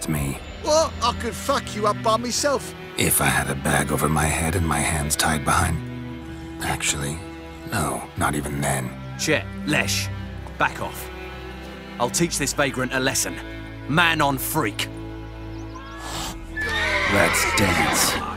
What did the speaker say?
against me. What? I could fuck you up by myself. If I had a bag over my head and my hands tied behind... Actually, no, not even then. Chet, Lesh, back off. I'll teach this vagrant a lesson. Man on freak. Let's dance.